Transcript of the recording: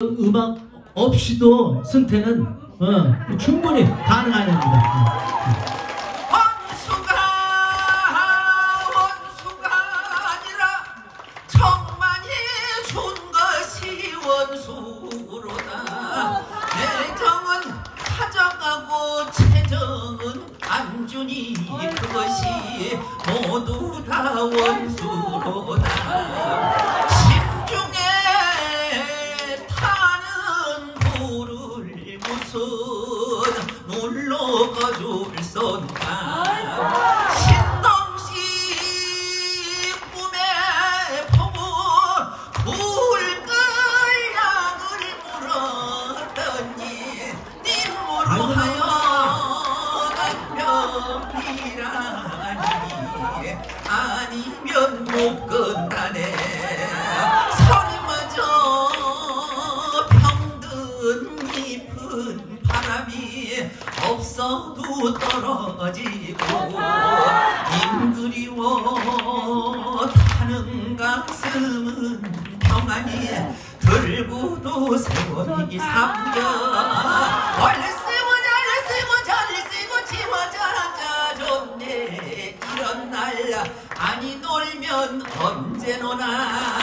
음악 없이도 승태는 어, 충분히 가능한 겁니다. 원수가 원수가 아니라 정만이 준 것이 원수로다 내 정은 가져가고 최정은 안 주니 그것이 모두 다 원수로다 눌러 거줄 쏜다. 신동시 꿈에 보고 불끌약을 물었더니 님으로 하여 남편이라니. 아니면 못 건다네. 서리마저 병든 깊은 바람이 없어도 떨어지고 님 그리워 타는 가슴은 평안히 들고도 세월이 삼겨. 원래 쓰고 잘 쓰고 잘 쓰고 지워자자. 좋네. 이런 날 아니 놀면 언제 노나